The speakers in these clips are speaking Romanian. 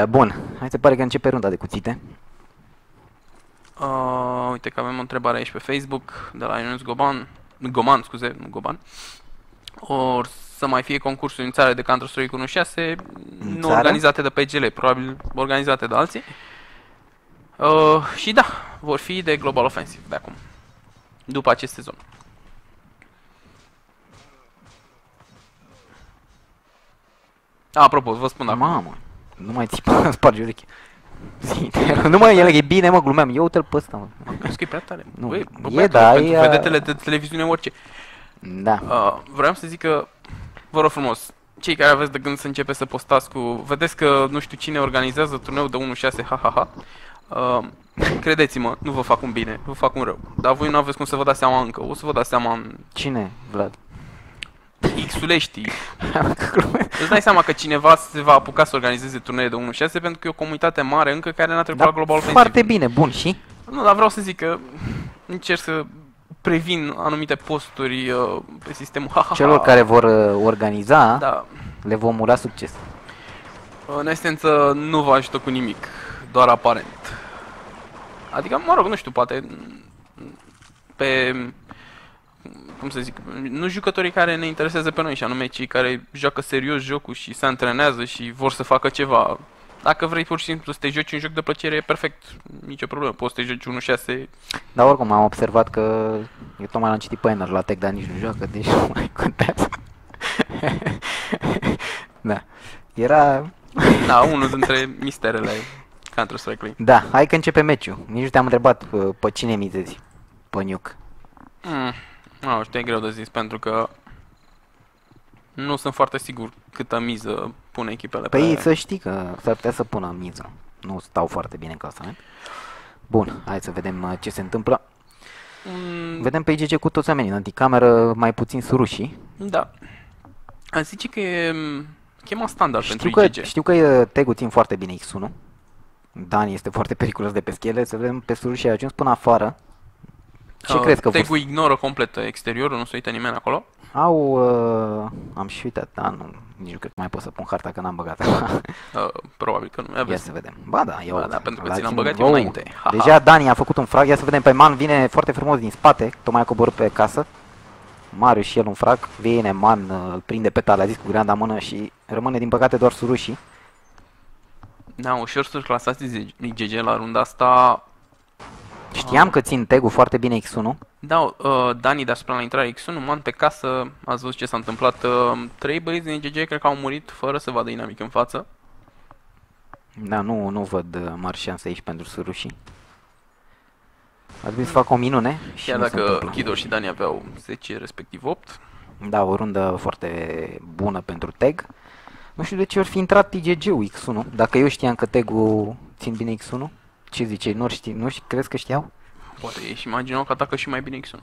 Uh, Bun, hai se pare că începe runda de cuțite. Uh, uite că avem o întrebare aici pe Facebook de la Ionuț Goban, Goman, scuze, nu Goban. Or să mai fie concursuri în țară de Counter-Strike 1.6, nu țară? organizate de PGL, probabil organizate de alții. Uh, și da, vor fi de Global Offensive de acum, după acest sezon. A, apropo, vă spun acum. Mamă, nu mai țipa, spargi urechi. Zi, te rog. nu mă, el e bine, mă, glumeam. Eu uite-l pe ăsta, mă. Crezi că e prea tare? Nu, Băi, bă, e, băiatul, da, pentru e, vedetele de televiziune orice. Da. Uh, vreau să zic că, vă rog frumos, cei care aveți de gând să începe să postați cu... Vedeți că nu știu cine organizează turneu de 1-6, ha, ha, ha. Uh, credeți-mă, nu vă fac un bine, vă fac un rău. Dar voi nu aveți cum să vă dați seama încă. O să vă dați seama în Cine, Vlad? X-ulești. Îți dai seama că cineva se va apuca să organizeze turnee de 1-6 pentru că e o comunitate mare încă care n-a trecut la Global Offensive. Da, foarte bine, bun, și? Nu, dar vreau să zic că încerc să previn anumite posturi uh, pe sistemul ha, ha, ha. Celor care vor uh, organiza, Da, le vom ura succes. În esență, nu vă ajută cu nimic, doar aparent. Adică, mă rog, nu știu, poate pe, cum să zic, nu jucătorii care ne interesează pe noi, și anume cei care joacă serios jocul și se antrenează și vor să facă ceva. Dacă vrei pur și simplu să te joci un joc de plăcere, e perfect, nicio problemă, poți să te joci 1-6. Dar oricum am observat că eu tocmai l-am citit pe Ener la Tech, dar nici nu joacă, deci nu mai contează. da. Era... Da, unul dintre misterele Counter-Strike-ului. Da, hai că începe meciul. Nici nu te-am întrebat pe, pe cine mizezi. Pe Nuke. Mm, nu știu, e greu de zis pentru că nu sunt foarte sigur câtă miză pune echipele Păi pe... să știi că s-ar putea să pună miză. Nu stau foarte bine în clasament. Bun, hai să vedem uh, ce se întâmplă. Mm, Vedem pe IGG cu toți oamenii în anticameră, mai puțin surușii. da. A zice că e mm, chema standard Știu pentru că, IGG. știu că uh, tag-ul țin foarte bine X1. Dani este foarte periculos de pe schele. Să vedem pe surușii a ajuns până afară. Ce Uh, crezi că vor Tag-ul ignoră complet exteriorul, nu se uită nimeni acolo. Au, uh, am și uitat, da, nu, nici nu cred că mai pot să pun harta că n-am băgat Uh, probabil că nu. Ia Ia vezi. să vedem. Ba da, eu Ba da, pentru că la ți l-am țin- băgat eu Oh, înainte. Ha, ha. Deja Dani a făcut un frag, ia să vedem pe Man, vine foarte frumos din spate, tocmai a coborât pe casă. Marius și el un frag, vine Man, uh, îl prinde pe Talazis cu granda mână și rămâne din păcate doar surușii. Da, ușor să clasați IGG la runda asta. Știam că țin tag foarte bine X1, Da, uh, Dani deasupra la intrarea X1, man pe casă, ați văzut ce s-a întâmplat. Uh, trei băieți din IGG cred că au murit fără să vadă inamic în față. da, nu, nu văd uh, mari șanse aici pentru surușii. A trebuit să fac o minune și Chiar nu se dacă întâmplă. Kido și Dani aveau 10, respectiv 8. Da, o rundă foarte bună pentru tag. Nu știu de ce ori fi intrat IGG-ul X1. Dacă eu știam că tag-ul țin bine X1, ce zice? Nu știi, nu știi, crezi că știau? Poate ei și imaginau că atacă și mai bine X1.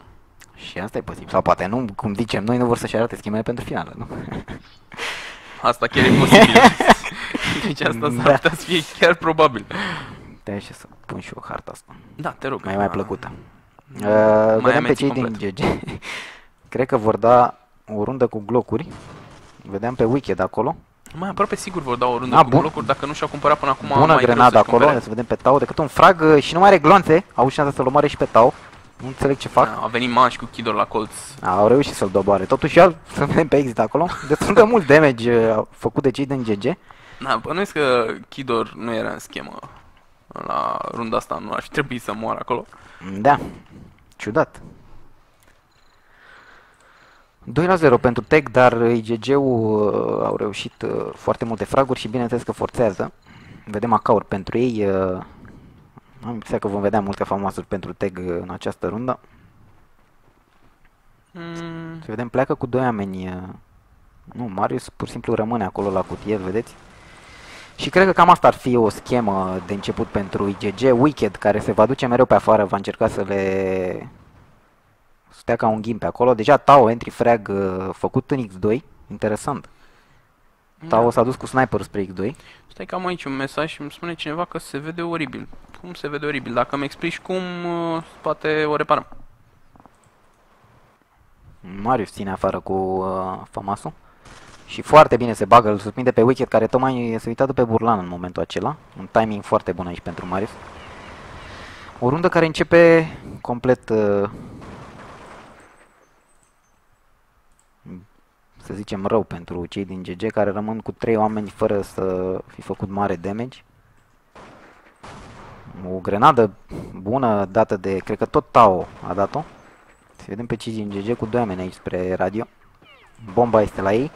Și asta e posibil. Sau poate nu, cum zicem, noi nu vor să-și arate schemele pentru finală, nu? Asta chiar e posibil. deci asta s-ar Da. putea să fie chiar probabil. Te și să pun și eu harta asta. Da, te rog. Mai mai plăcută. Uh, Mai vedem pe ameți cei complet. din GG. Cred că vor da o rundă cu glocuri. Vedeam pe Wicked acolo. Mai aproape sigur vor da o rundă A, cu bun. blocuri dacă nu și-au cumpărat până acum Bună mai greu grenadă să-și acolo, cumpere. să vedem pe Tau, decât un frag uh, și nu mai are gloanțe. Au șansa să-l omoare și pe Tau. Nu înțeleg ce fac. Da, a venit Manș cu Kidor la colț. Au reușit să-l doboare. Totuși, al, să vedem pe exit acolo. Destul de mult damage uh, făcut de cei din GG. Da, bănuiesc că Kidor nu era în schemă la runda asta, nu ar fi trebuit să moară acolo. Da, ciudat. 2 la 0 pentru Tech, dar IGG-ul uh, au reușit uh, foarte multe fraguri și bineînțeles că forțează. Vedem acauri pentru ei. Uh, am impresia că vom vedea multe famoasuri pentru Tech uh, în această rundă. Mm, Să vedem, pleacă cu doi oameni. uh, Nu, Marius pur și simplu rămâne acolo la cutie, vedeți? Și cred că cam asta ar fi o schemă de început pentru IGG. Wicked, care se va duce mereu pe afară, va încerca să le stea ca un ghim pe acolo. Deja Tao, entry frag uh, făcut în X2. Interesant. Tao da. s-a dus cu sniper spre X2. Stai că am aici un mesaj și îmi spune cineva că se vede oribil. Cum se vede oribil? Dacă mi explici cum, uh, poate o reparăm. Marius ține afară cu uh, Famasul. Și foarte bine se bagă, îl surprinde pe Wicked, care tocmai se uita pe Burlan în momentul acela. Un timing foarte bun aici pentru Marius. O rundă care începe complet, uh, să zicem, rău pentru cei din GG, care rămân cu trei oameni fără să fi făcut mare damage. O grenadă bună dată de, cred că tot Tao a dat-o. Să vedem pe cei din GG cu doi oameni aici spre radio. Bomba este la ei.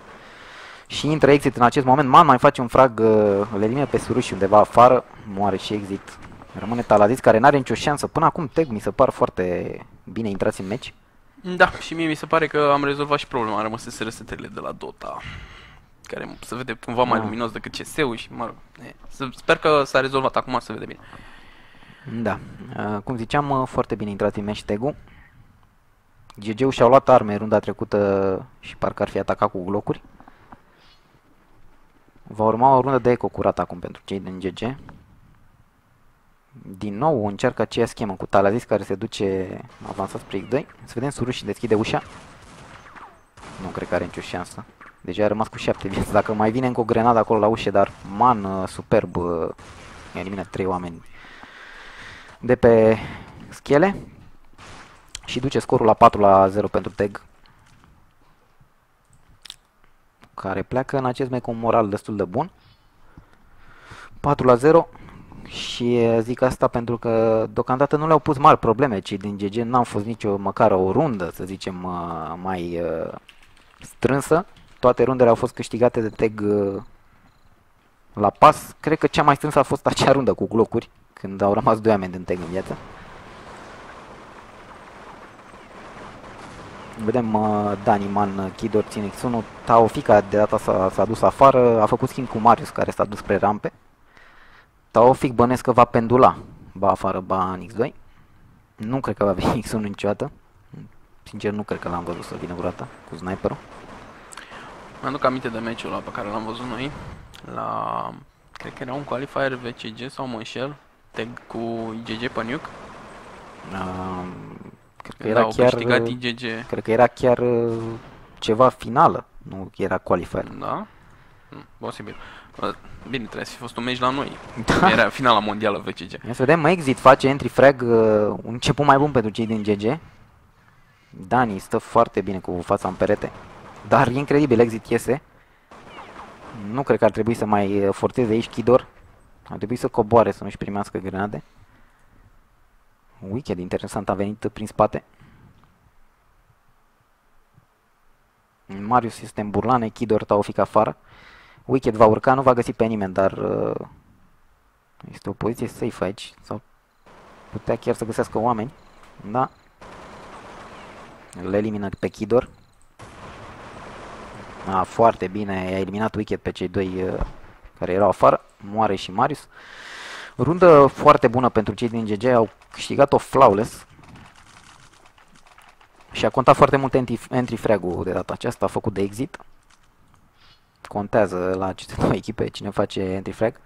Și intră exit în acest moment. Man mai face un frag, uh, îl elimină pe Suruși undeva afară. Moare și exit. Rămâne Talazis care n-are nicio șansă. Până acum Teg mi se par foarte bine intrați în meci. Da, și mie mi se pare că am rezolvat și problema. Am rămas resetările de la Dota. Care se vede cumva mai Ah. luminos decât CS-ul și mă rog. E, să- sper că s-a rezolvat acum, se vede bine. Da. Uh, cum ziceam, uh, foarte bine intrat în meci Tegu. GG-ul și-au luat arme runda trecută și parcă ar fi atacat cu glocuri. Va urma o rundă de eco curat acum pentru cei din GG. Din nou încearcă aceea schemă cu Talazis care se duce avansat spre X2. Să vedem Suruși și deschide ușa. Nu cred că are nicio șansă. Deja a rămas cu 7 vieți. Dacă mai vine încă o grenadă acolo la ușă, dar man uh, superb uh, elimină 3 oameni de pe schele și duce scorul la 4 la 0 pentru Teg care pleacă în acest meci cu un moral destul de bun 4 la 0 și eh, zic asta pentru că deocamdată nu le-au pus mari probleme cei din GG n-au fost nicio măcar o rundă să zicem uh, mai uh, strânsă toate rundele au fost câștigate de Teg uh, la pas cred că cea mai strânsă a fost acea rundă cu glocuri când au rămas doi oameni din tag în viață. Vedem uh, Dani Man, uh, Kidor, ține X1, Taofica de data s-a, s-a dus afară, a făcut schimb cu Marius care s-a dus spre rampe. Taofic bănesc că va pendula, ba afară, ba în X2. Nu cred că va veni X1 niciodată. Sincer, nu cred că l-am văzut să vină vreodată cu sniperul. Mi-aduc aminte de meciul ăla pe care l-am văzut noi la... Cred că era un qualifier VCG sau mă înșel. Tag cu IGG pe Nuke. Uh, cred că Când era au chiar... câștigat IGG. Cred că era chiar uh, ceva finală, nu era qualifier. Da? Nu, posibil. Uh, Bine, trebuie să fi fost un meci la noi. Da. Era finala mondială VCG. Ia să vedem, Exit face entry frag, uh, un început mai bun pentru cei din GG. Dani stă foarte bine cu fața în perete. Dar e incredibil, Exit iese. Nu cred că ar trebui să mai uh, forțeze aici Kidor. Ar trebui să coboare, să nu-și primească grenade. Wicked, interesant, a venit prin spate. Marius este în burlane, Kidor Taufik afară. Wicked va urca, nu va găsi pe nimeni, dar uh, este o poziție safe aici. Sau putea chiar să găsească oameni. Da. Le elimină pe Kidor. A, foarte bine, i-a eliminat Wicked pe cei doi uh, care erau afară. Moare și Marius. Rundă foarte bună pentru cei din GG, au câștigat-o flawless. Și a contat foarte mult entry, entry frag-ul de data aceasta, a făcut de exit. Contează la aceste două echipe cine face entry frag.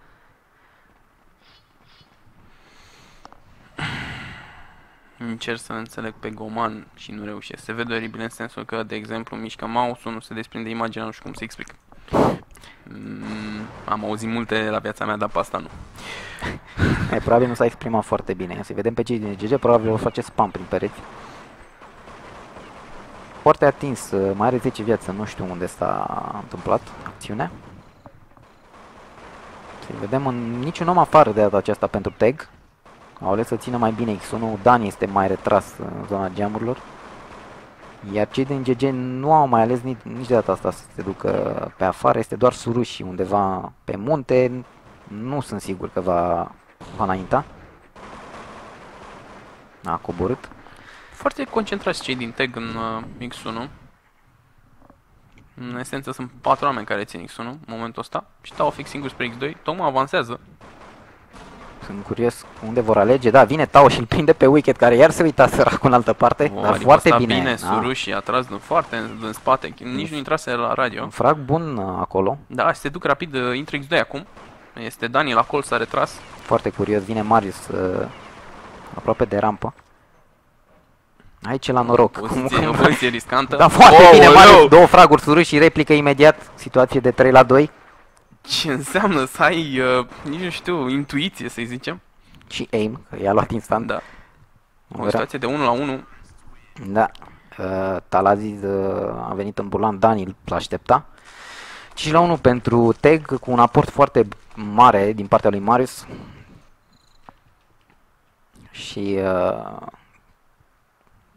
Încerc să înțeleg pe Goman și nu reușesc. Se vede oribil în sensul că, de exemplu, mișcă mouse-ul, nu se desprinde imaginea, nu știu cum să explic. Mm, am auzit multe la viața mea, dar pe asta nu. E, probabil nu s-a exprimat foarte bine. Să vedem pe cei din GG, probabil o face spam prin pereți. Foarte atins, uh, mai are 10 viață, nu știu unde s-a întâmplat acțiunea. Să vedem în niciun om afară de data aceasta pentru tag. Au ales să țină mai bine X1, Dani este mai retras în zona geamurilor. Iar cei din GG nu au mai ales nici, nici de data asta să se ducă pe afară, este doar Suruși undeva pe munte, nu sunt sigur că va, va înainta. A coborât. Foarte concentrați cei din tag în uh, X1. În esență sunt patru oameni care țin X1 în momentul ăsta și stau fix singur spre X2. Tocmai avansează. Sunt curios unde vor alege. Da, vine Tao și îl prinde pe Wicked, care iar se uita săracul în altă parte, O, dar adică foarte sta bine. bine da. Suruși a tras din foarte în, în spate, nici nu intrase la radio. Un frag bun uh, acolo, Da, se duc rapid, uh, intră X2 acum. Este Dani la col, s-a retras. foarte curios. Vine Marius uh, aproape de rampă. Aici e la noroc. O Cum- poziție, o cum- poziție riscantă. Da, foarte Oh, bine, oleu! Marius. Două fraguri surâși și replică imediat. Situație de 3 la 2. Ce înseamnă să ai, uh, nici nu știu, intuiție, să-i zicem? Și aim, că i-a luat instant. Da. O Era- situație de 1 la 1. Da. Uh, Talaziz uh, a venit în bulan, Dani îl aștepta. 5 la 1 pentru Teg cu un aport foarte mare din partea lui Marius. Și uh,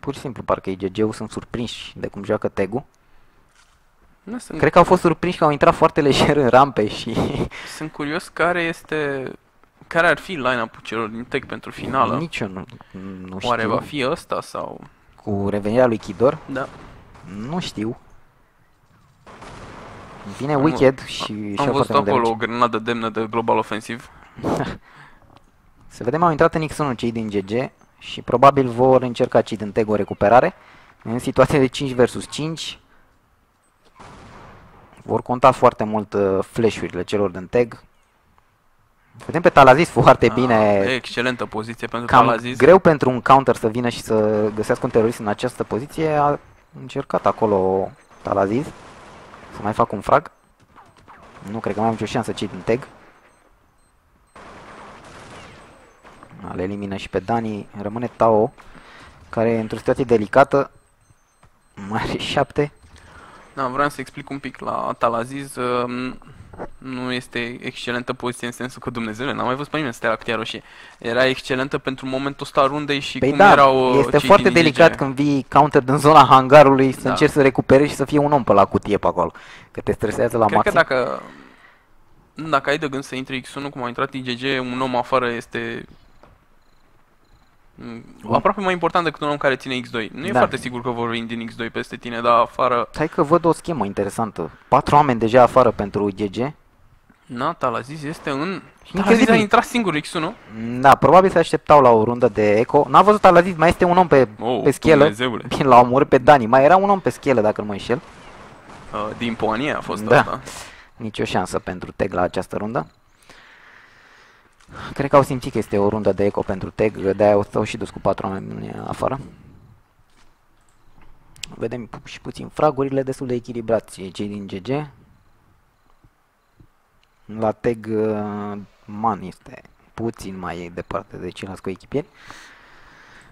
pur și simplu parcă IGG-ul sunt surprinși de cum joacă Tegu. Nu, sunt, Cred că au fost surprinși că au intrat foarte lejer în rampe și sunt curios care este... Care ar fi line-up-ul celor din Tech pentru finală? nici eu nu, nu știu. Oare va fi ăsta sau... Cu revenirea lui Chidor, Da. nu știu. Vine Am- Wicked și Am și-a văzut foarte mult acolo damage. o grenadă demnă de Global Offensive. Să vedem, au intrat în X1 cei din GG și probabil vor încerca cei din Teg o recuperare. În situație de 5 versus 5 vor conta foarte mult uh, flash-urile celor din Teg. Vedem pe Talazis foarte bine. Ah, excelentă poziție pentru Cam Talazis. greu pentru un counter să vină și să găsească un terorist în această poziție. A încercat acolo Talaziz să mai facă un frag. Nu cred că mai am nicio șansă cei din tag. Le elimină și pe Dani. Rămâne Tao, care e într-o situație delicată. Mai are 7. Da, vreau să explic un pic la Talaziz. uh, Nu este excelentă poziție în sensul că Dumnezeu n-am mai văzut pe nimeni să stea la cutia roșie. Era excelentă pentru momentul ăsta al rundei și Păi cum da, erau uh, este cei foarte din IGG. delicat când vii counter din zona hangarului să Da. încerci să recuperezi și să fie un om pe la cutie pe acolo. Că te stresează la Cred maxim. că dacă, dacă ai de gând să intri X1 cum a intrat IGG, un om afară este mm, Bun. aproape mai important decât un om care ține X2. Nu e Da. foarte sigur că vor veni din X2 peste tine, dar afară... Hai că văd o schemă interesantă. Patru oameni deja afară pentru GG. Na, Talaziz este în... Incredibil. Talaziz a intrat singur X1. Da, probabil se așteptau la o rundă de eco. N-a văzut Alazis, mai este un om pe, Oh, pe schelă. Dumnezeule. Bine, l-au omorât pe Dani. Mai era un om pe schelă, dacă nu mă înșel. Uh, din Poanie a fost Da. asta. Nici o șansă pentru Teg la această rundă. Cred că au simțit că este o rundă de eco pentru Teg, de-aia s-au și dus cu patru oameni afară. Vedem pu- și puțin fragurile destul de echilibrați cei din GG. La Teg uh, Man este puțin mai departe de ceilalți coechipieri.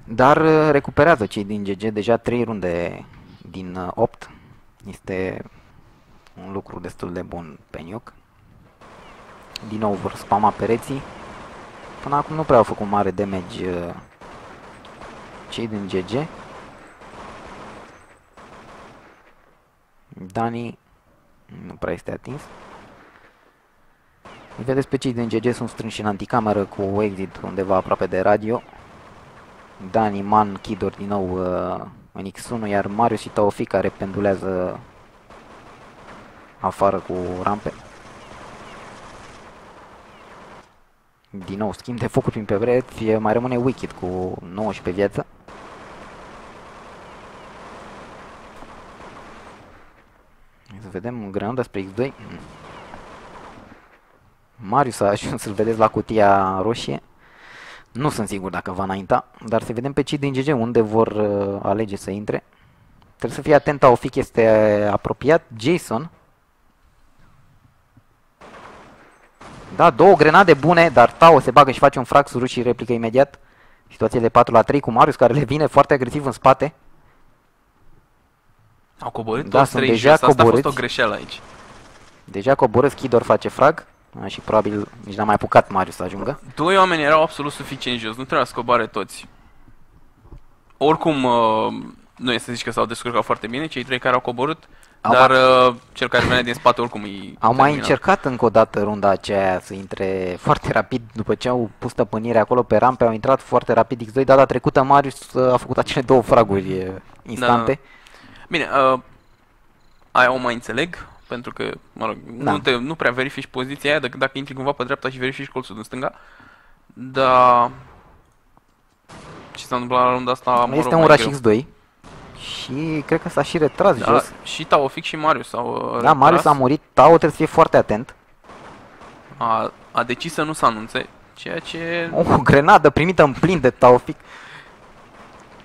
Dar uh, recuperează cei din GG deja 3 runde din uh, 8. Este un lucru destul de bun pe Nuke. Din nou vor spama pereții. Până acum nu prea au făcut mare damage uh, cei din GG. Dani nu prea este atins. Îi vedeți pe cei din GG sunt strânși în anticameră cu exit undeva aproape de radio. Dani, Man, Kidor din nou uh, în X1, iar Marius și Taofic care pendulează afară cu rampe. Din nou, schimb de focuri prin pe breți, mai rămâne Wicked cu 19 viață. Hai Să vedem grenada spre X2. Marius a ajuns să-l vedeți la cutia roșie. Nu sunt sigur dacă va înainta, dar să vedem pe cei din GG unde vor uh, alege să intre. Trebuie să fie atent, Taofic este apropiat. Jason. Da, două grenade bune, dar Tao se bagă și face un frag surut și replică imediat. Situație de 4 la 3 cu Marius care le vine foarte agresiv în spate. Au coborât Da, toți sunt trei deja jos. Asta a fost o coborâți. greșeală aici. Deja coborâ Schidor face frag. A, și probabil nici n-a mai apucat Marius să ajungă. Doi oameni erau absolut suficient jos, nu trebuia să coboare toți. Oricum, uh, nu e să zici că s-au descurcat foarte bine, cei trei care au coborât, Au dar uh, cel care venea din spate oricum e Au mai terminat. încercat încă o dată runda aceea să intre foarte rapid după ce au pus stăpânire acolo pe rampe, au intrat foarte rapid X2, data trecută Marius uh, a făcut acele două fraguri uh, instante. Bine, uh, aia o mai înțeleg, pentru că, mă rog, Da. nu, te, nu prea verifici poziția aia decât dacă intri cumva pe dreapta și verifici colțul din stânga. Dar ce s-a întâmplat la runda asta, mă este rog, un mai Rush greu. X2 și cred că s-a și retras Da, jos. și Taofic și Marius au uh, Da, Marius a retras. murit, Tao trebuie să fie foarte atent. a, a decis să nu se anunțe, ceea ce... O grenadă primită în plin de Taofic.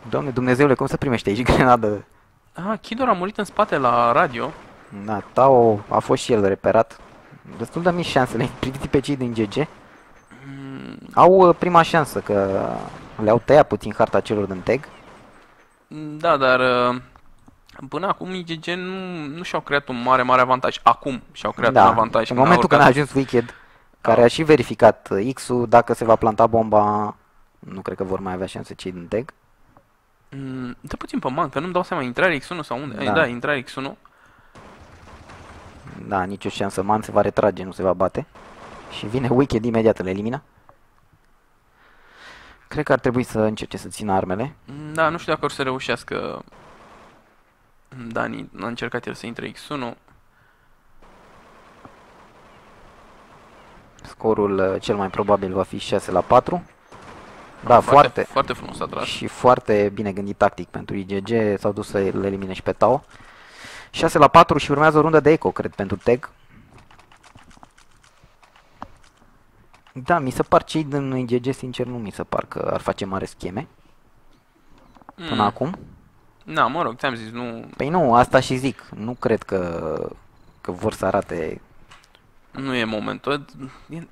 Doamne Dumnezeule, cum să primește aici grenadă? Ah, Kidor a murit în spate la radio. Da, Tao a fost și el reperat. Destul de mici șansele, priviți pe cei din GG. Mm, Au uh, prima șansă că le-au tăiat puțin harta celor din tag. Da, dar uh, până acum IGG nu, nu și-au creat un mare, mare avantaj. Acum și-au creat da, un avantaj. în când momentul când a urcat. ajuns Wicked, care Au. a și verificat uh, X-ul, dacă se va planta bomba, nu cred că vor mai avea șanse cei din tag. Mm, Dă puțin pe man, că nu-mi dau seama, intrare X1 sau unde? Da. Da, da intrare X1. Da, nicio șansă, Man se va retrage, nu se va bate. Și vine Wicked imediat, îl elimina. Cred că ar trebui să încerce să țină armele. Mm, Da, nu știu dacă o să reușească. Dani a încercat el să intre X1. Scorul uh, cel mai probabil va fi 6 la 4. Da, foarte, foarte, foarte frumos a tras. și foarte bine gândit tactic pentru IGG. S-au dus să le elimine și pe Tao. 6 la 4 și urmează o rundă de eco, cred, pentru Tag. Da, mi se par cei din IGG, sincer, nu mi se par că ar face mare scheme până Mm. acum. Da, mă rog, ți-am zis, nu, Păi nu, asta și zic. Nu cred că, că vor să arate... nu e momentul. E-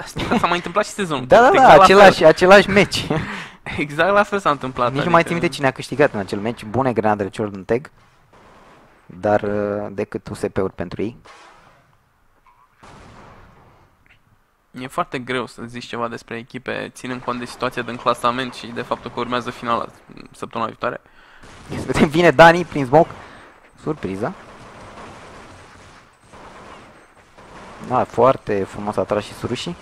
Asta s-a mai întâmplat și sezonul. Da, da, da, Exact la același, același meci. Fel, exact la fel s-a întâmplat. Nici nu mai țin minte cine a câștigat în acel meci. Bune grenadele celor din tag. Dar uh, decât USP-uri pentru ei. E foarte greu să zici ceva despre echipe, ținând cont de situația din clasament și de faptul că urmează finala săptămâna viitoare. Să vedem, vine Dani prin smoke. Surpriză. Da, foarte frumos a tras și Surushi.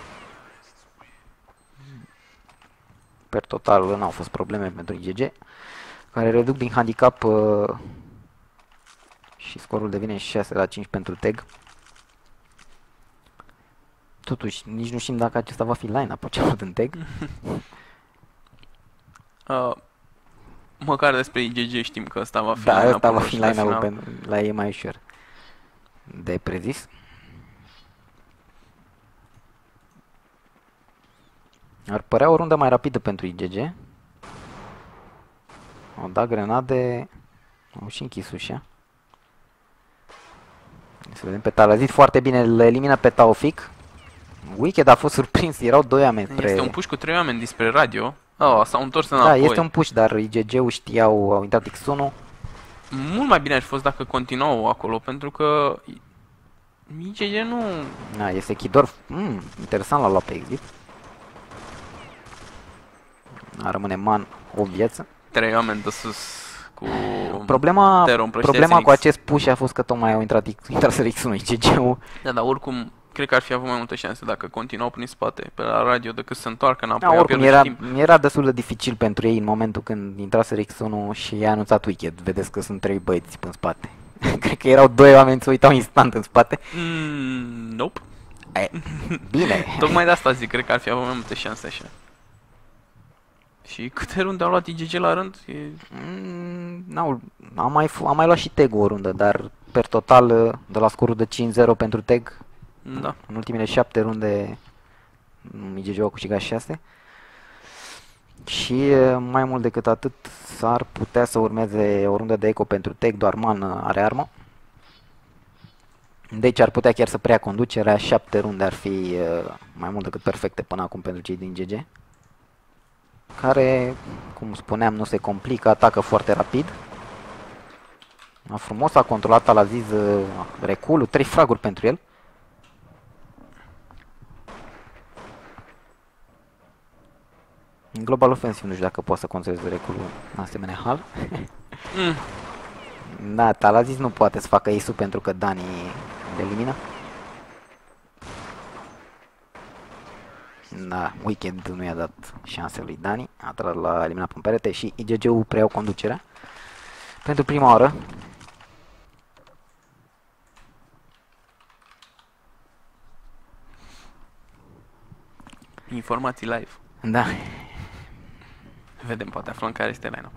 Per total n-au fost probleme pentru IGG. Care reduc din handicap uh, și scorul devine 6 la 5 pentru Tag. Totuși, nici nu știm dacă acesta va fi line-up celor din Tag. Uh, măcar despre IGG știm că ăsta va fi Da, line-up-ul ăsta va lor fi și la line-up-ul final. pentru, la ei mai ușor de prezis. Ar părea o rundă mai rapidă pentru IGG. Au dat grenade, au și închis ușa. Să vedem pe Talazit foarte bine, îl elimină pe Taufik. Wicked a fost surprins, erau doi oameni spre... Este un push cu trei oameni despre radio. Oh, s-au întors Da, înapoi. este un push, dar IGG-ul știau, au intrat X1. Mult mai bine ar fi fost dacă continuau acolo, pentru că IGG nu... Da, este Chidor. Mm, interesant l-a luat pe exit. A, rămâne man o viață. Trei oameni de sus cu... Problema, Tero împrăștea problema cu SNX. acest push a fost că tocmai au intrat, intrat să X1 IGG-ul. Da, dar oricum, cred că ar fi avut mai multe șanse dacă continuau prin spate pe la radio decât să se întoarcă înapoi. Da, Au oricum pierdut era, timp. era destul de dificil pentru ei în momentul când intrase X1 și i-a anunțat Wicked. Vedeți că sunt trei băieți în spate. Cred că erau doi oameni să uitau instant în spate. Mm, nope. E, bine. Tocmai de asta zic, cred că ar fi avut mai multe șanse așa. Și câte runde au luat IGG la rând? E... Mm, n-au, am, mai, f- am mai luat și tag o rundă, dar per total de la scorul de 5-0 pentru tag Da. În ultimele șapte runde IGG a câștigat 6 și e, mai mult decât atât s-ar putea să urmeze o rundă de eco pentru Tech, doar Man uh, are armă. Deci ar putea chiar să preia conducerea, șapte runde ar fi uh, mai mult decât perfecte până acum pentru cei din GG. Care, cum spuneam, nu se complică, atacă foarte rapid. A frumos a controlat la Aziz uh, reculul, trei fraguri pentru el. Global Offensive nu știu dacă poate să controleze reculul în asemenea hal. Mm. Da, Talazis nu poate să facă ace pentru că Dani îl elimină. Da, Weekend nu i-a dat șanse lui Dani, a tras la eliminat pe perete și IGG-ul preiau conducerea. Pentru prima oară. Informații live. Da, Vedem, poate aflăm care este line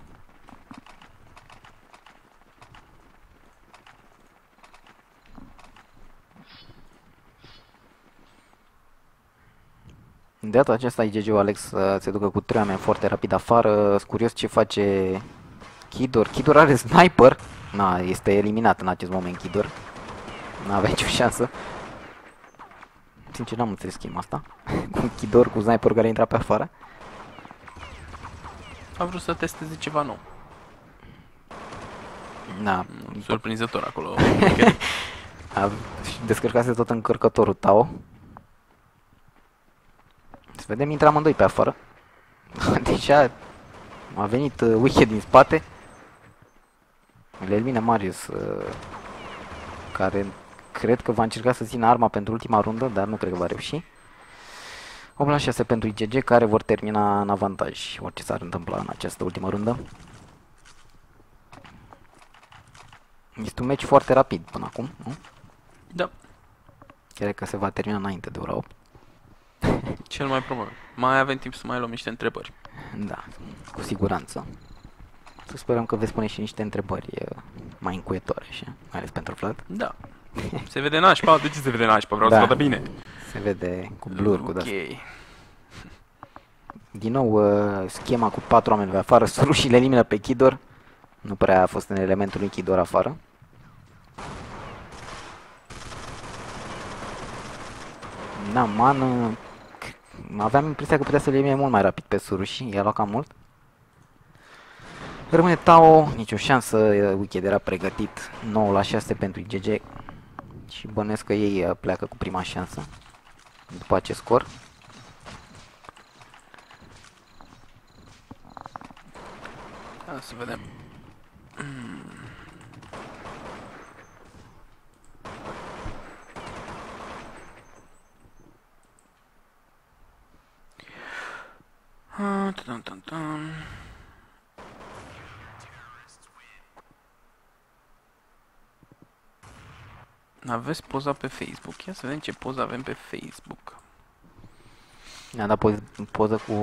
De data aceasta IGG-ul Alex să se ducă cu trei oameni foarte rapid afară. Sunt curios ce face Kidor. Kidor are sniper. Na, este eliminat în acest moment Kidor. N-avea nicio șansă. Sincer, n-am înțeles schema asta. cu un Kidor cu sniper care intra pe afară. A vrut să testeze ceva nou. Da, Surprinzător acolo. a și descărcase tot încărcătorul Tao. Să vedem, intră amândoi pe afară. Deci a, a venit uh, Wicked din spate. Le elimina Marius, uh, care cred că va încerca să țină arma pentru ultima rundă, dar nu cred că va reuși. 8 la 6 pentru IGG, care vor termina în avantaj, orice s-ar întâmpla în această ultimă rundă. Este un meci foarte rapid până acum, nu? da, Cred că se va termina înainte de ora 8. cel mai probabil. Mai avem timp să mai luăm niște întrebări. Da, cu siguranță. Să sperăm că veți pune și niște întrebări uh, mai încuietoare, așa, mai ales pentru Vlad. Da. Se vede nașpa? De ce se vede nașpa? Vreau Da. să vadă bine. Se vede cu blur, cu Ok. de Din nou, uh, schema cu patru oameni pe afară, Suru și le elimină pe Kidor. Nu prea a fost în elementul lui Kidor afară. Da, Man, uh, c- aveam impresia că putea să le elimine mult mai rapid pe Surushi, i-a luat cam mult. Rămâne Tao, nicio șansă, uh, Wicked era pregătit 9 la 6 pentru IGG și bănuiesc că ei uh, pleacă cu prima șansă după acest scor. Hai să vedem. Ah, tum, tum, Aveți poza pe Facebook. Ia să vedem ce poză avem pe Facebook. Ne-a dat poz- poză cu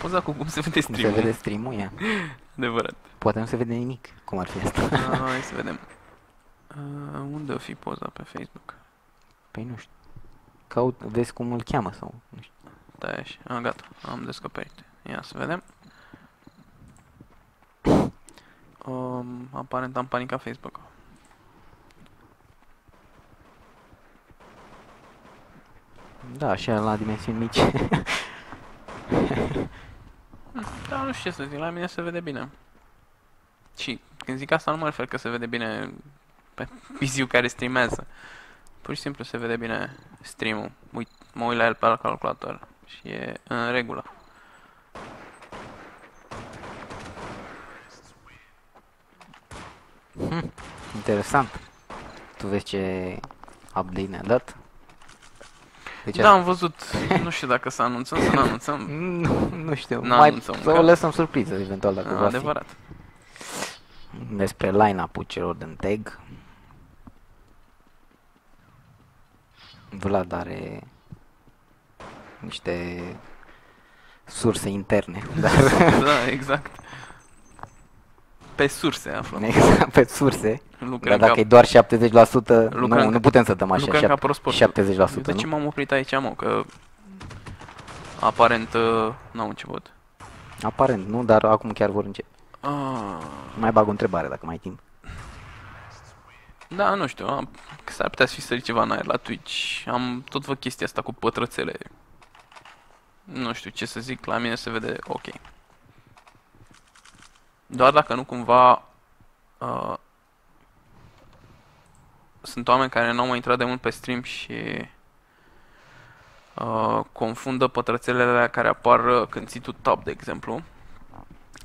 Poza cu cum se vede cum se stream vede stream-ul, ia. Adevărat. Poate nu se vede nimic, cum ar fi asta. Ah, hai să vedem. Uh, unde o fi poza pe Facebook? Păi nu știu. Caut, vezi cum îl cheamă sau nu știu. Da, e și. Ah, gata, am descoperit. Ia să vedem. Um, aparent am panicat Facebook. Da, așa la dimensiuni mici. Da, nu știu ce să zic, la mine se vede bine. Și când zic asta nu mă refer că se vede bine pe viziu care streamează. Pur și simplu se vede bine stream-ul. Uit, mă uit la el pe la calculator și e în regulă. Interesant. Tu vezi ce update ne-a dat? Deci Da, am văzut. Nu știu dacă să anunțăm, să nu anunțăm. Nu, nu știu. N-am Mai anunțat să o încă. lăsăm surpriză, eventual, dacă va Adevărat. fi. Despre line-up-ul celor din tag. Vlad are niște surse interne, dar da, exact. Pe surse aflăm. exact, pe surse. Dar Lucrăm dacă ca, e doar 70%, nu, Lucrăm- nu putem să dăm așa, lucrăm ca șap- prosport. 70%, De ce nu? m-am oprit aici, mă? Că aparent uh, n-au început. Aparent, nu, dar acum chiar vor începe. Ah, Mai bag o întrebare dacă mai ai timp. da, nu știu, am, că s-ar putea să fi sărit ceva în aer la Twitch. Am tot văd chestia asta cu pătrățele. Nu știu ce să zic, la mine se vede ok. Doar dacă nu cumva uh, sunt oameni care nu au mai intrat de mult pe stream și uh, confundă pătrățelele alea care apar uh, când ții tu top, de exemplu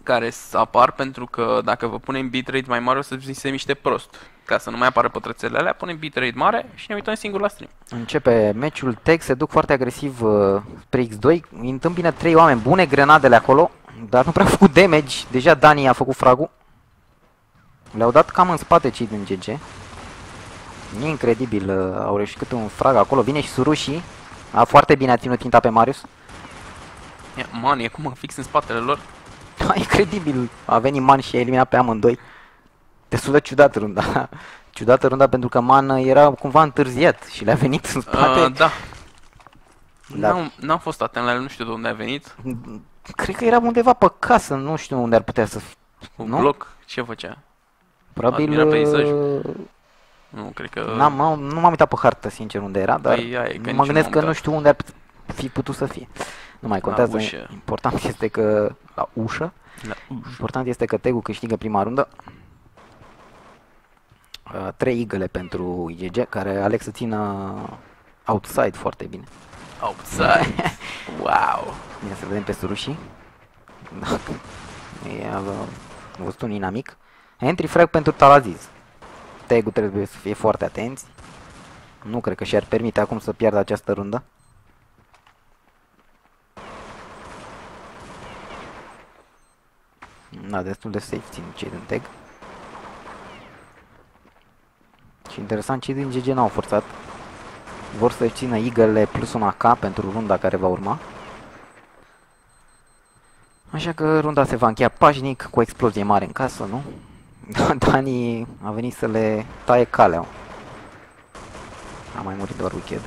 care s- apar pentru că dacă vă punem bitrate mai mare o să vi se miște prost. Ca să nu mai apară pătrățelele alea, punem bitrate mare și ne uităm singur la stream. Începe meciul Tech, se duc foarte agresiv uh, spre X2, îi întâmpină trei oameni bune, grenadele acolo, dar nu prea au făcut damage, deja Dani a făcut fragul. Le-au dat cam în spate cei din GG. E incredibil, uh, au reușit câte un frag acolo, vine și Surushi, a foarte bine a ținut tinta pe Marius. Ia, man, e cum fix în spatele lor. Da, incredibil, a venit Man și a eliminat pe amândoi. Destul de ciudat runda. Ciudată runda pentru că Man era cumva întârziat și le-a venit în spate. Uh, da, Da. N-am, n-am fost atent la el, nu știu de unde a venit. Cred că era undeva pe casă, nu știu unde ar putea să fie. Un Nu? bloc, ce făcea? Probabil... Admira peisajul. uh, Nu, cred că... N-am, am- nu m-am uitat pe hartă, sincer, unde era, dar Păi, aia e, că nici mă nu gândesc m-am că nu uitat. știu unde ar put- fi putut să fie. Nu mai contează, ușă. important este că la ușă, La important este că Tegu câștigă prima rundă. Uh, trei igele pentru IGG, care aleg să țină outside foarte bine. outside. wow. Bine să vedem pe surușii. Da. E uh, văzut un inamic. Entry frag pentru Talaziz. Tegu trebuie să fie foarte atenți. Nu cred că și-ar permite acum să piardă această rundă. Da, destul de safe țin cei din tag. Și interesant, cei din GG n-au forțat. Vor să țină Eagle plus un AK pentru runda care va urma. Așa că runda se va încheia pașnic, cu o explozie mare în casă, nu? Dani a venit să le taie calea. A mai murit doar Wicked.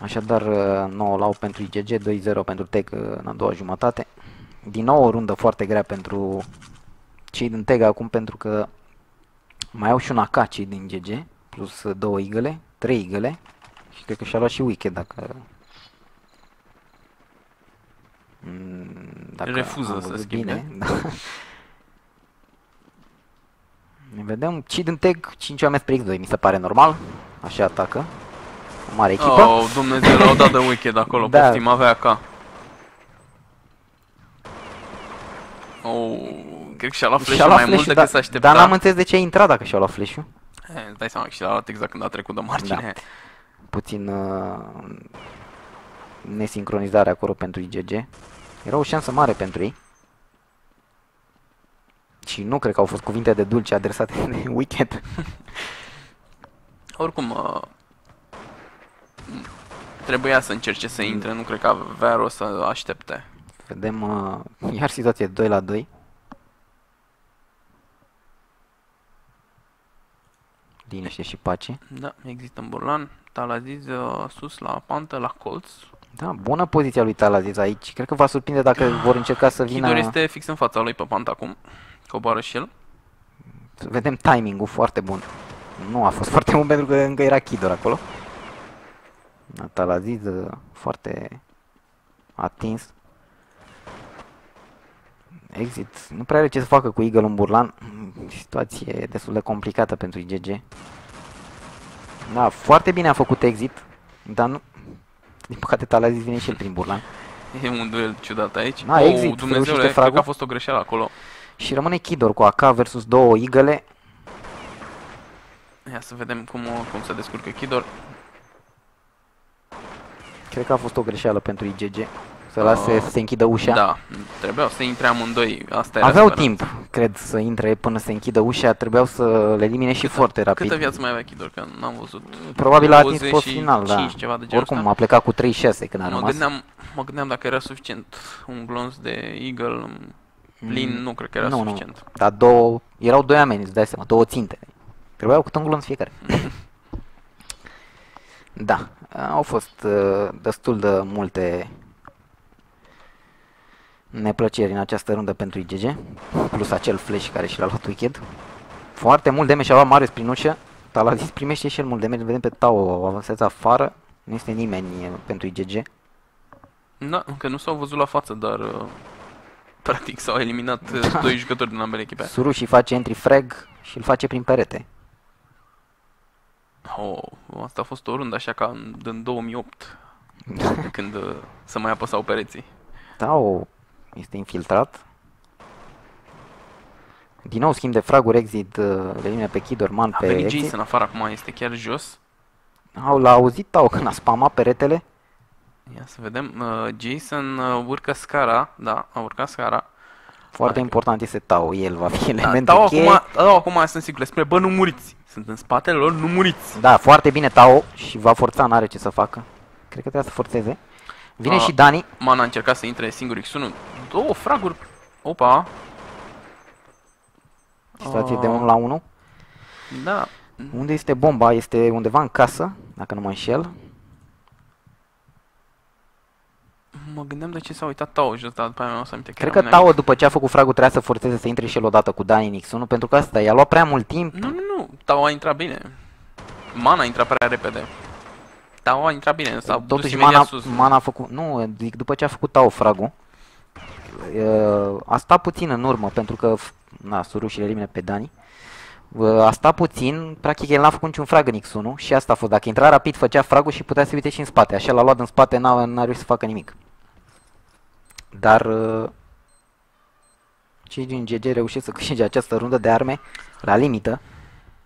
Așadar, uh, 9 lau pentru IGG, 2-0 pentru Tech uh, în a doua jumătate. Din nou o rundă foarte grea pentru cei din Tega acum pentru că mai au și un AK cei din GG, plus uh, două igele, trei igele și cred că și-a luat și Wicked dacă... Mm, Dacă Refuză am să văzut schimbe. Bine, da. Ne vedem, ci din tag 5 oameni spre X2, mi se pare normal. Așa atacă. O mare echipă. Oh, Dumnezeu, l-au dat de wicked acolo, Da. poftim, avea ca. Oh, cred că și-a luat Și-a flash luat mai mult flash-ul, decât da- s-a aștepta. Dar n-am înțeles de ce a intrat dacă și-a luat flash-ul. Eh, îți dai seama că și l-a luat exact când a trecut de margine. Da. Puțin uh, nesincronizare acolo pentru IGG. Era o șansă mare pentru ei. Și nu cred că au fost cuvinte de dulce adresate de Wicked. Oricum, uh, trebuia să încerce să intre, nu cred că avea rost să aștepte. Vedem uh, iar situație 2 la 2. Liniște și pace. Da, există în Burlan, Talaziz uh, sus la pantă, la colț. Da, bună poziția lui Talaziz aici. Cred că va surprinde dacă vor încerca să vină... Chidor este fix în fața lui pe pantă acum. Coboară și el. Să vedem timingul foarte bun. Nu a fost foarte bun pentru că încă era Chidor acolo. Talaziz uh, foarte atins. Exit. Nu prea are ce să facă cu Eagle în Burlan. Situație destul de complicată pentru IGG. Da, foarte bine a făcut exit. Dar nu... Din păcate Talaziz vine și el prin Burlan. E un duel ciudat aici. Da, exit, Dumnezeu, reușește cred că fragul. a fost o greșeală acolo. Și rămâne Chidor cu AK versus două Eagle. Ia să vedem cum, cum se descurcă Chidor. Cred că a fost o greșeală pentru IGG. Să lase Ah, să se închidă ușa. Da, trebuiau să intre amândoi. Asta era Aveau speranța. timp, cred, să intre până se închidă ușa, trebuiau să le elimine și foarte rapid. Câtă viață mai avea Chidor? Că n-am văzut. Probabil a atins post 25, final, da. ceva de genul Oricum ăsta. a plecat cu 36 când a Mă rămas. gândeam, mă gândeam dacă era suficient un glonț de Eagle plin, Mm, nu cred că era nu, nu. suficient. Dar două, erau doi oameni, îți dai seama, două ținte. Trebuiau câte un glonț fiecare. da, au fost uh, destul de multe neplăceri în această rundă pentru IGG, plus acel flash care și l-a luat Wicked. Foarte mult damage a luat Marius prin ușă, Talazis primește și el mult damage, vedem pe Tau avansează afară, nu este nimeni uh, pentru IGG. Da, încă nu s-au văzut la față, dar uh, practic s-au eliminat uh, Da. doi jucători din ambele echipe. Surushi face entry frag și îl face prin perete. Oh, asta a fost o rundă așa ca în, în 2008, când uh, să mai apăsau pereții. Tau este infiltrat. Din nou schimb de fraguri exit, uh, le elimina pe Kidorman A pe venit exit. Jason afară acum, este chiar jos. Au, l-a auzit Tau când a spamat peretele. Ia să vedem. Uh, Jason uh, urcă scara, da, a urcat scara. Foarte Hai că- important este Tau, el va fi Da, elementul dau cheie. acum, dau acum sunt sigur, le spune, bă, nu muriți. Sunt în spatele lor, nu muriți. Da, foarte bine Tau și va forța, n-are ce să facă. Cred că trebuie să forțeze. Vine Ah. și Dani. Mana a încercat să intre singur X1. Două fraguri. Opa. Situație Ah. de 1 la 1. Da. Unde este bomba? Este undeva în casă, dacă nu mă înșel. Mă gândeam de ce s-a uitat Tao jos, dar după aia mi-am să aminte Cred era că un Tao, după ce a făcut fragul, trebuia să forțeze să intre și el odată cu Dani Nix 1, pentru că asta i-a luat prea mult timp. Nu, nu, nu. Tao a intrat bine. Mana a intrat prea repede. Tao a intrat bine, s-a dus Totuși imediat Mana, sus. Mana a făcut, nu, zic, după ce a făcut Tao fragul, uh, a stat puțin în urmă, pentru că, f- na, surușile elimine pe Dani. Uh, A stat puțin, practic el n-a făcut niciun frag în X1 și asta a fost. Dacă intra rapid, făcea fragul și putea să uite și în spate. Așa l-a luat în spate, n-a, n-a reușit să facă nimic. Dar uh, cei din GG reușesc să câștige această rundă de arme la limită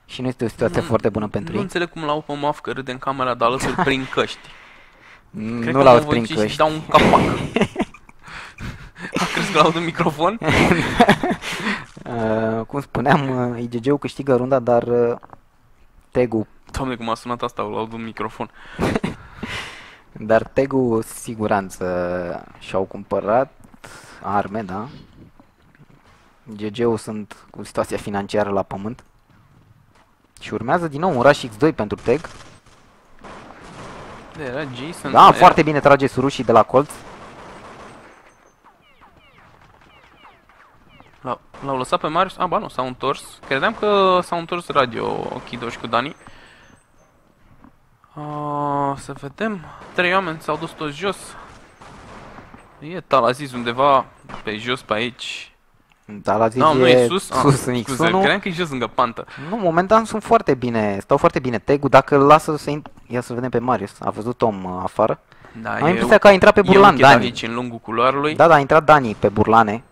și nu este o situație Nu- foarte bună pentru Nu ei. înțeleg cum l-au pe maf că râde în camera, dar lăsă prin căști. Cred Nu că l-au mă prin voi și căști. dau un capac. A crezut că l-aud în microfon? Uh, cum spuneam, uh, IGG-ul câștigă runda, dar uh, Tegu, Doamne, cum a sunat asta, l-aud în microfon. dar Tegu siguranță și-au cumpărat arme, da? GG-ul sunt cu situația financiară la pământ. Și urmează din nou un Rush X2 pentru Teg. De era Jason. Da, era... foarte bine trage surușii de la colț. L-au, l-au lăsat pe Marius? Ah, ba nu, s-au întors. Credeam că s-au întors radio Chidoș cu Dani. Uh, să vedem. Trei oameni s-au dus toți jos. E Talazis undeva pe jos pe aici. Dar la zi Nu, nu e sus. sus în scuze, X1. credeam că e jos lângă pantă. Nu, momentan sunt foarte bine, stau foarte bine. Tegu, dacă îl lasă să int- Ia să vedem pe Marius, a văzut om uh, afară. Da, Am impresia că a intrat pe e Burlan, încheiat Dani. aici în lungul culoarului. Da, da, a intrat Dani pe burlane.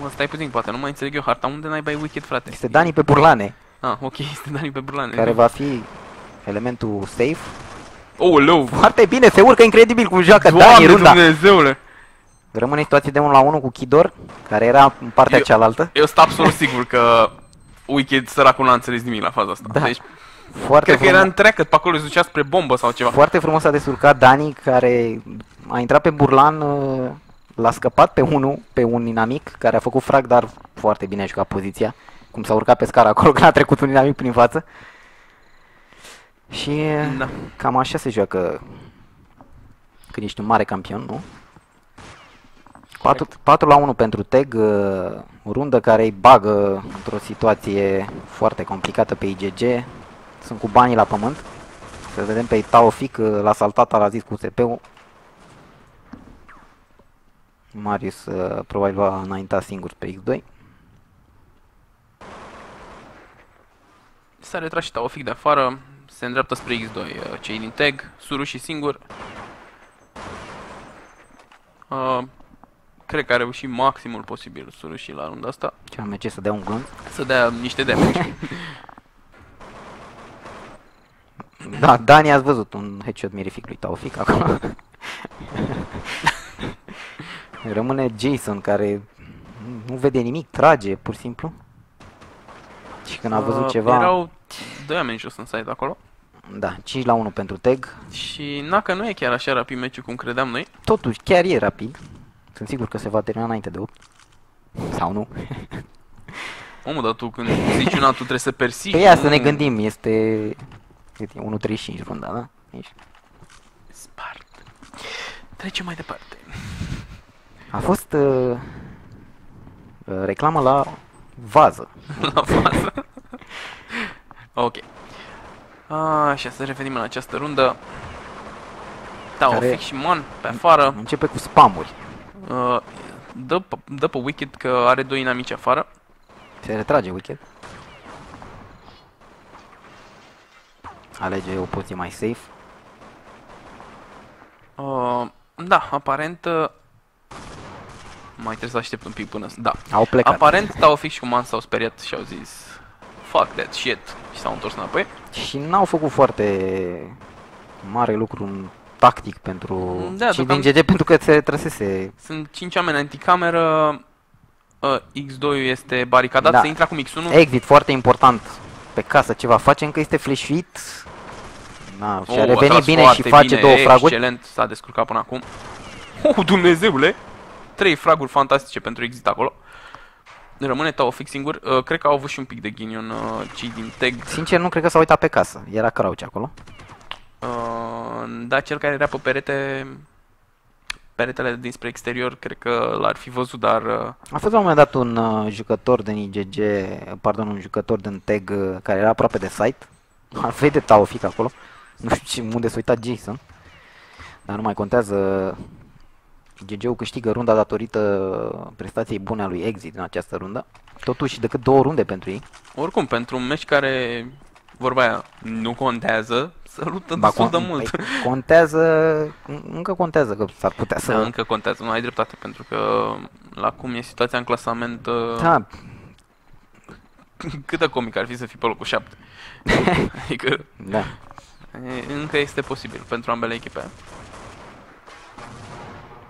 Mă, stai puțin, poate nu mai înțeleg eu harta. Unde n-ai bai wicked, frate? Este Dani pe burlane, Ah, ok, este Dani pe burlane. care va fi elementul safe. Oh, leu! Foarte bine, se urcă incredibil cum joacă Dani Doamne runda. Dumnezeule! Rămâne situație de 1 la 1 cu Kidor, care era în partea Eu- cealaltă. Eu sunt absolut sigur că Wicked săracul n-a înțeles nimic la faza asta. Da. Deci, Foarte cred că era frumos, în trecut, pe acolo se ducea spre bombă sau ceva. foarte frumos a descurcat Dani, care a intrat pe burlan, uh, l-a scăpat pe unul, pe un inamic, care a făcut frag, dar foarte bine a jucat poziția. Cum s-a urcat pe scara acolo când a trecut un inamic prin față. Și Da. Cam așa se joacă când ești un mare campion, nu? 4, 4 la 1 pentru Teg, uh, o rundă care îi bagă într-o situație foarte complicată pe IGG. Sunt cu banii la pământ. Să vedem pe Taofic, uh, l-a saltat, l-a zis cu SP-ul. Marius uh, probabil va înainta singur pe X2. S-a retras și Taofic de afară, se îndreaptă spre X2, uh, cei din tag, Suru și singur. Uh, cred că a reușit maximul posibil Suru și la runda asta Ce am să dea un glonț. să dea niște damage. Da, Dani ați văzut un headshot mirific lui Taufik acolo. Rămâne Jason care nu vede nimic, trage pur și simplu. Și când a văzut Uh, ceva, Erau doi oameni jos în site acolo. da, 5 la 1 pentru Teg. Și Naka nu e chiar așa rapid meciul cum credeam noi. Totuși, chiar e rapid. Sunt sigur că se va termina înainte de 8. Sau nu. Omul, dar tu când zici una, tu trebuie să persici. Pe ea să nu- ne gândim, este cât e? 1.35 runda, da? Aici. Spart. Trecem mai departe. A fost uh, uh, reclamă la vază. La fază. ok. Așa, să revenim în această rundă. Da, Care- o fix și Man pe afară. Începe cu spamuri. Uh, dă, pe- dă pe Wicked că are doi inamici afară. Se retrage wicked. Alege o poziție mai safe. Uh, da, aparent... Uh, mai trebuie să aștept un pic până... să- Da. Au plecat. Aparent, Taofix și cu Man s-au speriat și au zis Fuck that shit și s-au întors înapoi. Și n-au făcut foarte mare lucru în tactic pentru Da, și din deocam- GG pentru că se retrăsese. Sunt 5 oameni anticameră, uh, X2 este baricadat, Da. se intra cu X1. Exit foarte important pe casă ceva face încă este flashfit. Na, și a Oh, revenit tras bine foarte și face bine, două fraguri. Excelent, s-a descurcat până acum. Oh, Dumnezeule! Trei fraguri fantastice pentru exit acolo. rămâne Taufik singur. Uh, cred că au avut și un pic de ghinion uh, cei din tag. Sincer, nu cred că s-a uitat pe casă. Era Crouch acolo. Uh, da, cel care era pe perete, peretele dinspre exterior, cred că l-ar fi văzut, dar uh, A fost la un moment dat un uh, jucător din IGG, pardon, un jucător din tag uh, care era aproape de site. Ar fi de Taufik acolo. Nu știu ce, unde s-a uitat Jason. Dar nu mai contează. GG-ul câștigă runda datorită prestației bune a lui Exit în această rundă. Totuși, decât două runde pentru ei. oricum, pentru un meci care, vorba aia, nu contează, să luptă Ba, destul de con- mult. păi, contează, încă contează că s-ar putea să... Da, încă contează, nu ai dreptate, pentru că la cum e situația în clasament, uh, da, cât de comic ar fi să fii pe locul 7. adică da. e, încă este posibil pentru ambele echipe.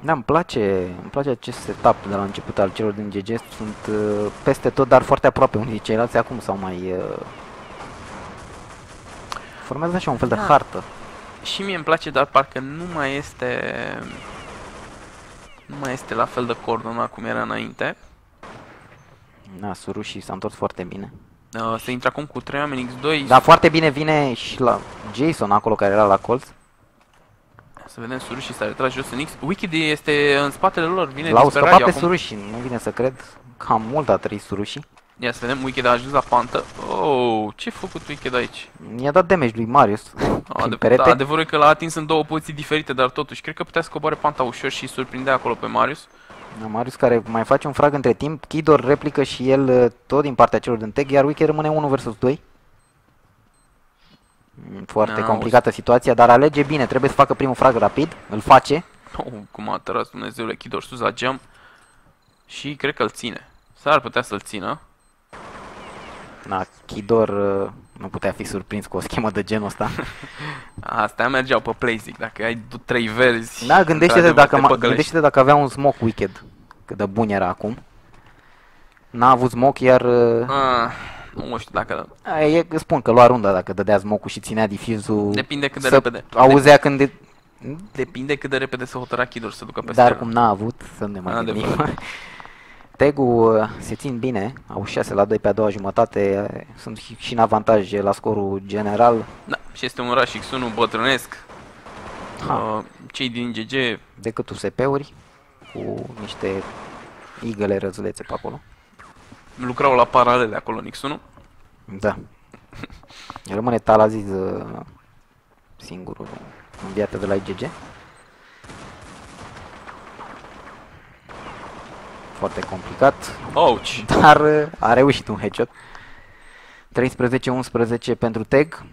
Da, îmi place, îmi place acest setup de la început al celor din GG. Sunt uh, peste tot, dar foarte aproape unii de ceilalți. Acum sau mai... Uh, formează așa un fel de Da. hartă. Și mie îmi place, dar parcă nu mai este nu mai este la fel de coordonat cum era înainte. Da, Surushi s-a întors foarte bine. Uh, se intră acum cu 3 oameni X2. Da, foarte bine vine și la Jason acolo care era la colț. Să vedem Suru și s-a retras jos în X. Wicked este în spatele lor, vine L-au disperat scăpat pe acum. Surushi, nu vine să cred. Cam mult a trăit Surushi. Ia să vedem, Wicked a ajuns la pantă. Oh, ce a făcut Wicked aici? I-a dat damage lui Marius prin Adev- perete. da, adevărul e că l-a atins în două poziții diferite, dar totuși, cred că putea să coboare panta ușor și surprindea acolo pe Marius. Da, Marius care mai face un frag între timp, Kidor replică și el uh, tot din partea celor din tag, iar Wicked rămâne 1 vs 2. Mm, Foarte Da, complicată situația, dar alege bine, trebuie să facă primul frag rapid, îl face. Oh, cum a tăras Dumnezeule Chidor sus la geam. Și cred că îl ține. S-ar putea să-l țină. Da, Kidor uh, nu putea fi surprins cu o schemă de genul ăsta. Astea mergeau pe play, zic. Dacă ai du- trei verzi... Da, gândește-te într-adevăr, dacă, te ma- păcălești. gândește-te dacă avea un smoke wicked, cât de bun era acum. N-a avut smoke, iar uh, Ah, nu știu dacă... a, e, spun că lua runda dacă dădea smoke și ținea diffuzul. Depinde cât de să repede. Auzea când de, Depinde cât de repede se hotăra Chidor să ducă pe Dar scenă. cum n-a avut, să nu ne mai Adevărat. gândim. Tegu se țin bine, au 6 la 2 pe a doua jumătate, sunt și- și în avantaj la scorul general. Da, și este un Rush X1 bătrânesc. Ha. Uh, cei din GG decât USP-uri cu niște igele răzulețe pe acolo. Lucrau la paralele acolo în X1. Da. Rămâne Talaziz uh, singurul în viață de la IGG. Foarte complicat, Ouch! dar uh, a reușit un headshot. 13-11 pentru Teg.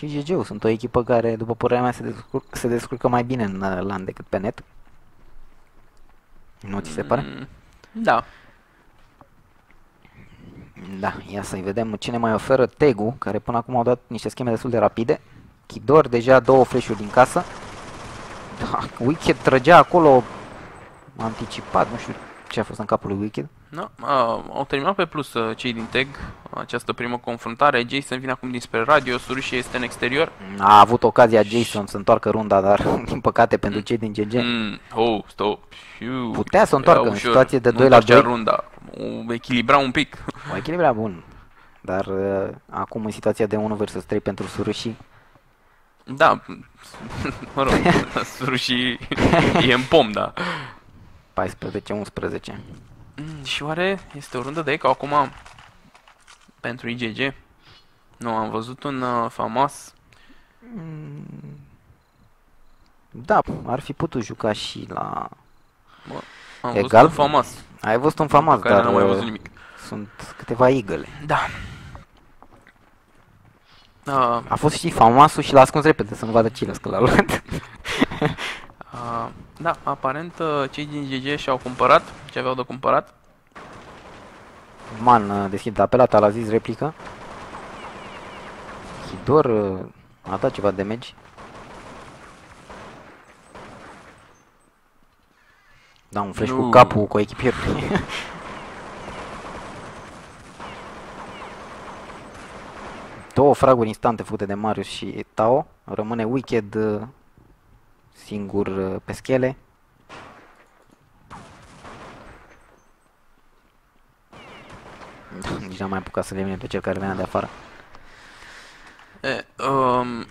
Și GG-ul sunt o echipă care, după părerea mea, se descurcă, se descurcă mai bine în uh, LAN decât pe net. Nu ți se pare? Mm, Da. Da, ia să-i vedem cine mai oferă Tegu, care până acum au dat niște scheme destul de rapide. Chidor, deja două flash din casă. Da, Wicked trăgea acolo anticipat, nu știu ce a fost în capul lui Wicked. Da, uh, au terminat pe plus uh, cei din TEG această primă confruntare. Jason vine acum dinspre radio, Surushi este în exterior. A avut ocazia Jason să întoarcă runda, dar din păcate pentru cei din GG. Mm, oh, stop. Fiu. Putea să o Era întoarcă în ușor. situație de Nu 2 la întorcea 2. runda. O echilibra un pic. O echilibra bun. Dar uh, acum în situația de 1 vs 3 pentru Surushi, Da, mă rog, Surushi e în pom, da. 14-11. Mm, și oare este o rundă de eco acum pentru IGG? Nu, am văzut un uh, famas. Da, ar fi putut juca și la... Am Egal? văzut un famas. Ai văzut un famas, pe care dar n-am mai uh, văzut nimic. sunt câteva igăle. Da. Uh, A fost și famasul și l-a ascuns repede să nu vadă cine că l-a luat. uh, da, aparent uh, cei din GG și-au cumpărat ce aveau de cumpărat. Man uh, deschide apelat, a zis replică. Hidor uh, a dat ceva damage. Da, un flash cu Nu. capul cu echipierul. Două fraguri instante făcute de Marius și Tao. Rămâne Wicked uh, singur uh, pe schele. Nici n-am mai apucat să le elimine pe cel care venea de afară. E, um,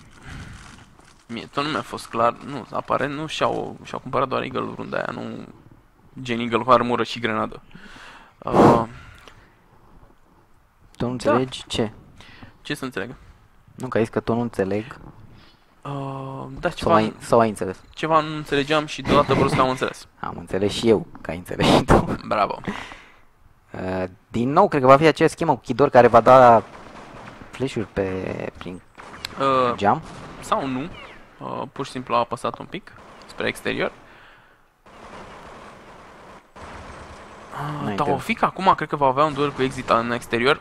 mie tot nu mi-a fost clar, nu, aparent nu și-au, și-au cumpărat doar Eagle runda aia, nu Gen Eagle cu armură și grenadă. Uh, Tu nu înțelegi ce? ce să înțeleg? Nu, că ai zis că tu nu înțeleg Uh, da, sau ceva, ai, sau ai înțeles? ceva nu înțelegeam și deodată brusc am înțeles. Am înțeles și eu că ai înțeles și tu. Bravo. Uh, Din nou, cred că va fi aceeași schemă cu Chidor care va da flash-uri pe, prin Uh, geam. sau nu, uh, pur și simplu a apăsat un pic spre exterior. Uh, Înainte. Taofic acum cred că va avea un duel cu Exit în exterior.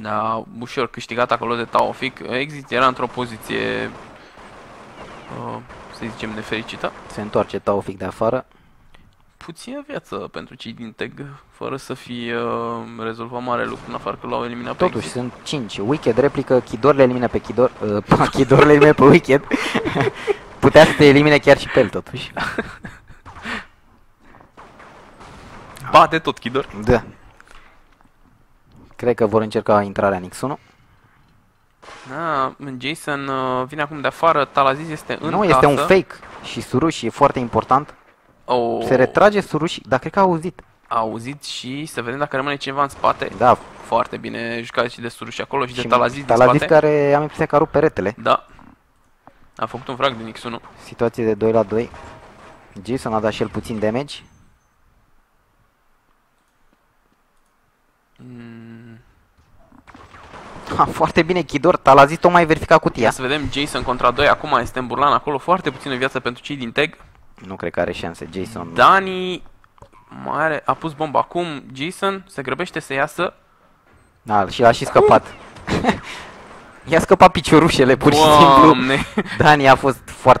Da, ușor câștigat acolo de Taofic. Exit era într-o poziție, uh, să zicem, nefericită. Se întoarce Taufik de afară. Puțină viață pentru cei din tag, fără să fie uh, rezolvat mare lucru, în afară că l-au eliminat pe Totuși, Exit. sunt 5. Wicked replică, Chidor le elimină pe Chidor. Uh, Chidor le elimină pe Wicked. Putea să te elimine chiar și pe el, totuși. Bate tot Chidor. Da. Cred că vor încerca intrarea în X1. Da, Jason uh, vine acum de afară, Talaziz este în Nu, casă. este un fake. Și Surushi e foarte important. Oh, Se retrage Surushi, dar cred că a auzit. A auzit și să vedem dacă rămâne cineva în spate. Da, Foarte bine jucat și de Suruș și acolo și, de și Talaziz din Talaziz spate. care am impresia că a rupt peretele. Da. A făcut un frag din X1. Situație de 2 la 2. Jason a dat și el puțin damage. Mm. Ha, foarte bine Chidor, Talaziz tocmai verifica Ia cutia. să vedem Jason contra 2. Acum este în burlan acolo. Foarte puțină viață pentru cei din tag. Nu cred că are șanse Jason. Dani mai are, a pus bomba acum. Jason se grăbește să iasă. Da, și l-a și scăpat. I-a scăpat piciorușele, pur și simplu. Doamne. Dani a fost foarte